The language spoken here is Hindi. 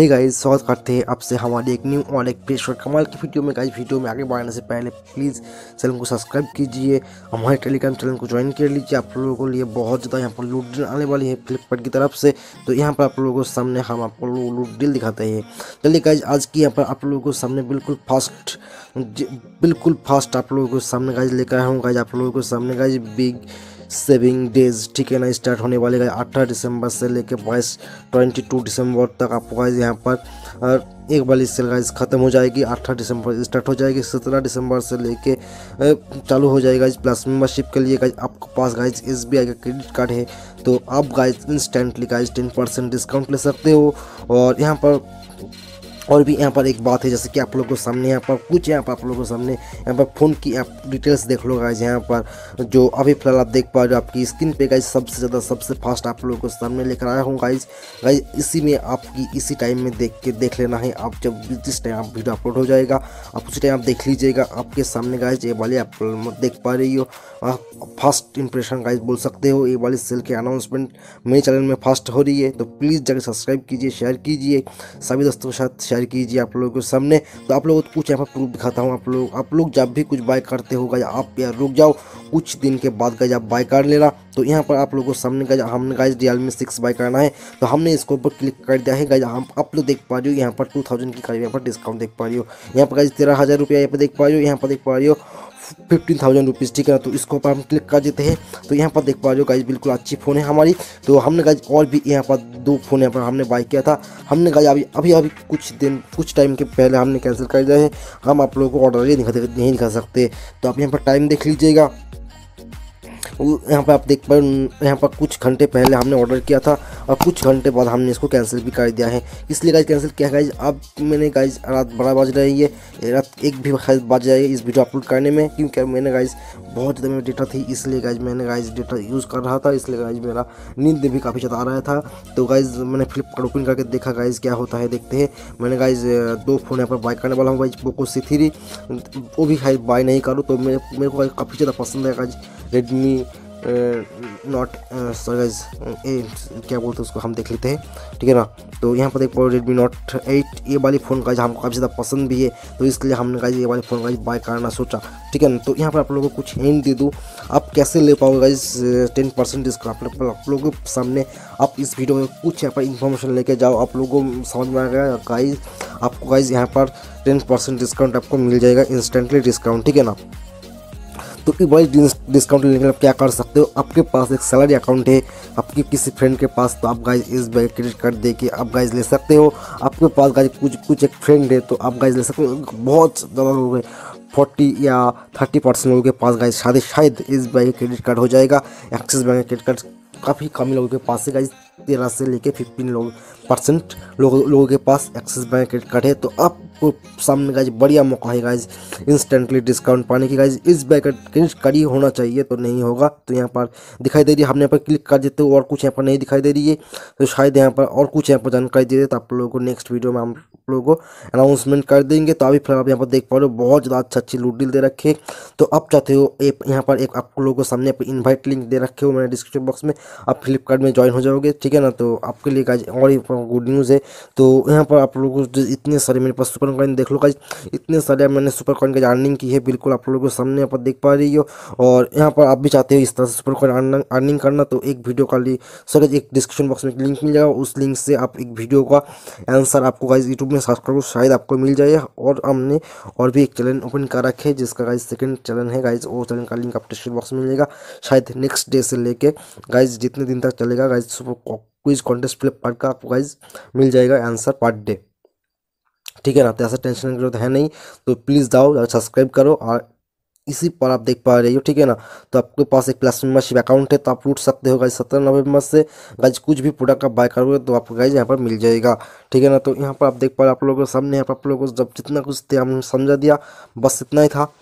ठीक गाइज़ स्वागत करते हैं आपसे हमारी एक न्यू और एक पेश और कमाल की वीडियो में। गाइज़ वीडियो में आगे बढ़ने से पहले प्लीज़ चैनल को सब्सक्राइब कीजिए। हमारे टेलीग्राम चैनल को ज्वाइन कर लीजिए। आप लोगों के लिए बहुत ज़्यादा यहाँ पर लूट डील आने वाली है फ्लिपकार्ट की तरफ़ से। तो यहाँ पर आप लोगों के सामने हम आपको लूट डील दिखाते हैं। चलिए गाइज़ आज की यहाँ पर आप लोगों को सामने बिल्कुल फास्ट बिल्कुल फास्ट आप लोगों को सामने गाइज़ लेकर आया हूँ। गाइज़ आप लोगों को सामने गाइज़ बिग सेविंग डेज़, ठीक है ना, स्टार्ट होने वाले अठारह दिसंबर से लेके बाईस, ट्वेंटी टू दिसंबर तक आपको गाइज़ यहाँ पर एक वाली सेल गाइज़ ख़त्म हो जाएगी, अठारह दिसंबर स्टार्ट हो जाएगी, सत्रह दिसंबर से लेके चालू हो जाएगा इस प्लस मेंबरशिप के लिए गाइज़ आपके पास गाइज़ एसबीआई का क्रेडिट कार्ड है तो आप guys instantly guys ten percent discount ले सकते हो, और यहाँ पर और भी यहाँ पर एक बात है, जैसे कि आप लोगों को सामने यहाँ पर कुछ यहाँ पर आप लोगों को सामने यहाँ पर फ़ोन की आप डिटेल्स देख लो गाइज़ यहाँ पर जो अभी फ़िलहाल आप देख पा रहे हो आपकी स्क्रीन पे गाइज़ सबसे ज़्यादा, सबसे फास्ट आप लोगों को सामने लेकर आया हूँ गाइज़ गाइज़ इसी में आपकी इसी टाइम में देख के देख लेना है, आप जब जिस टाइम आप वीडियो अपलोड हो जाएगा, आप उसी टाइम आप देख लीजिएगा, आपके सामने गाइज़ ये वाली आप देख पा रही हो। फ़र्स्ट इंप्रेशन गाइज़ बोल सकते हो, ये वाली सेल के अनाउंसमेंट मेरे चैनल में फास्ट हो रही है तो प्लीज़ जाकर सब्सक्राइब कीजिए शेयर कीजिए। सभी दोस्तों के साथ शेयर कीजिए आप लोगों के सामने। तो आप लोगों कुछ यहाँ पर प्रूफ दिखाता हूँ आप लोग। आप लोग जब भी कुछ बाय करते हो गाइज़ आप यार रुक जाओ। कुछ दिन के बाद गाइज़ आप बाय कर लेना। तो यहाँ पर आप लोगों को सामने गाइज़ हमने guys Realme six buy करना है। तो हमने इसके ऊपर क्लिक कर दिया है गाइज़ हम आप लोग देख पा रहे हो यहाँ पर टू थाउज़ेंड की करीब यहाँ पर डिस्काउंट देख पा रही हो। यहाँ पर गाइज़ तेरह हज़ार रुपया यहाँ पर देख पा रही हो। यहाँ पर देख पा रही हो। फिफ्टीन थाउज़ेंड रुपीज़, ठीक है ना? तो इसको ऊपर हम क्लिक कर देते हैं। तो यहाँ पर देख पा रहे हो गाइज़ बिल्कुल अच्छी फ़ोन है हमारी। तो हमने गाइज़ और भी यहाँ पर दो फ़ोन यहाँ पर हमने बाई किया था। हमने गाइज़ अभी अभी अभी कुछ दिन, कुछ टाइम के पहले हमने कैंसिल कर दिया है। हम आप लोगों को ऑर्डर ही नहीं दिखा सकते। तो आप यहाँ पर टाइम देख लीजिएगा। यहाँ पर आप देख पाए यहाँ पर कुछ घंटे पहले हमने ऑर्डर किया था। और कुछ घंटे बाद हमने इसको कैंसिल भी कर दिया है। इसलिए गाइज़ कैंसिल किया गाइज़ अब मैंने गाइज़ रात बड़ा बज रही है। रात एक भी बज जाएगी इस वीडियो अपलोड करने में, क्योंकि मैंने गाइज़ बहुत ज़्यादा मेरा डेटा थी, इसलिए गाइज़ मैंने गाइज़ डेटा यूज़ कर रहा था, इसलिए गाइज़ मेरा नींद भी काफ़ी ज़्यादा आ रहा था। तो गाइज़ मैंने फ्लिपकार्ट ओपन करके देखा गाइज़ क्या होता है, देखते हैं। मैंने गाइज़ दो फ़ोन यहाँ पर बाई करने वाला हूँ गाइज़ पोको सी थ्री वो भी गाइज़ बाई नहीं करूँ तो मेरे को काफ़ी ज़्यादा पसंद है गाइज़ रेडमी नॉट सॉरी क्या बोलते हैं उसको, हम देख लेते हैं, ठीक है ना? तो यहाँ पर देख पाओ रेडमी नोट एट ये वाली फ़ोन का हमको काफ़ी ज़्यादा पसंद भी है तो इसलिए हमने कहा ये वाली फ़ोन का बाय करना सोचा, ठीक है ना? तो यहाँ पर आप लोगों को कुछ हिंट दे दूँ, आप कैसे ले पाओगे गाइज़ टेन परसेंट डिस्काउंट आप लोगों के सामने आप इस वीडियो में कुछ यहाँ पर इन्फॉर्मेशन लेके जाओ, आप लोगों को समझ में आ गया गाइज़ आपको गाइज़ यहाँ पर टेन परसेंट डिस्काउंट आपको मिल जाएगा इंस्टेंटली डिस्काउंट ठीक है ना? एक बार डिस्काउंट लेने के लिए आप क्या कर सकते हो? आपके पास एक सैलरी अकाउंट है। आपके किसी फ्रेंड के पास तो आप गाइज़ इस बैंक क्रेडिट कार्ड दे के आप गाइज़ ले सकते हो। आपके पास गाइज़ कुछ कुछ एक फ्रेंड है तो आप गाइज़ ले सकते हो। बहुत ज़्यादा लोग हैं। फोर्टी या थर्टी परसेंट लोगों के पास गाइज़ शायद शायद इस बैंक क्रेडिट कार्ड हो जाएगा। एक्सिस बैंक क्रेडिट कार्ड काफ़ी कम लोगों के पास है गाइज़ तेरह से लेके फिफ्टीन लोग। परसेंट लोग, लोगों के पास एक्सिस बैंक क्रेडिट कार्ड है तो आपको सामने गाइज़ बढ़िया मौका है गाइज़ इंस्टेंटली डिस्काउंट पाने की गाइज़ इस बैंक क्रेडिट कार्ड ही होना चाहिए तो नहीं होगा। तो यहाँ पर दिखाई दे रही है हमने यहाँ पर क्लिक कर देते हो और कुछ यहाँ पर नहीं दिखाई दे रही है। तो शायद यहाँ पर और कुछ यहाँ पर जानकारी दे दे तो आप लोगों को नेक्स्ट वीडियो में हम लोगों को अनाउंसमेंट कर देंगे। तो अभी फ़िलहाल आप यहाँ पर देख पा रहे हो बहुत ज़्यादा अच्छा अच्छी लूट डील दे रखे तो आप चाहते हो एक यहाँ पर एक आप लोगों को सामने पर इन्वाइट लिंक दे रखे हो मैंने डिस्क्रिप्शन बॉक्स में आप फ्लिपकार्ट में ज्वाइन हो जाओगे ठीक है ना? तो आपके लिए गाइज़ गुड न्यूज़ है। तो यहाँ पर आप लोगों को इतने सारे मेरे पास सुपर कॉइन देख लो गाइज़ इतने सारे मैंने सुपर कॉइन की अर्निंग की है। बिल्कुल आप लोगों को सामने यहाँ पर देख पा रही हो। और यहाँ पर आप भी चाहते हो इस तरह से सुपर कॉइन अर्निंग करना तो एक वीडियो का लिए सर एक डिस्क्रिप्शन बॉक्स में लिंक मिल जाएगा। उस लिंक से आप एक वीडियो का आंसर आपको गाइज़ यूट्यूब में सर्च करो, शायद आपको मिल जाए। और हमने और भी एक चैनल ओपन कर रखे जिसका गाइज़ सेकंड चैनल है गाइज़ वो चैनल का लिंक आपको डिस्क्रिप्शन बॉक्स में मिलेगा। शायद नेक्स्ट डे से लेके गाइज़ जितने दिन तक चलेगा गाइज़ क्विज कॉन्टेस्ट फ्लिपकार्ट का आपको गाइज़ मिल जाएगा आंसर पर डे ठीक है ना? तो ऐसा टेंशन की ज़रूरत है नहीं। तो प्लीज़ जाओ सब्सक्राइब करो और इसी पर आप देख पा रहे हो, ठीक है ना? तो आपके पास एक प्लस मेंबरशिप अकाउंट है तो आप लूट सकते हो गाइज़ सत्रह नवंबर से। गाइज़ कुछ भी प्रोडक्ट आप बाय करोगे तो आपको गाइज़ यहाँ पर मिल जाएगा। ठीक है ना? तो यहाँ पर आप देख पा रहे आप लोगों के सामने, यहाँ पर आप लोगों को जब जितना कुछ थे हम समझा दिया। बस इतना ही था।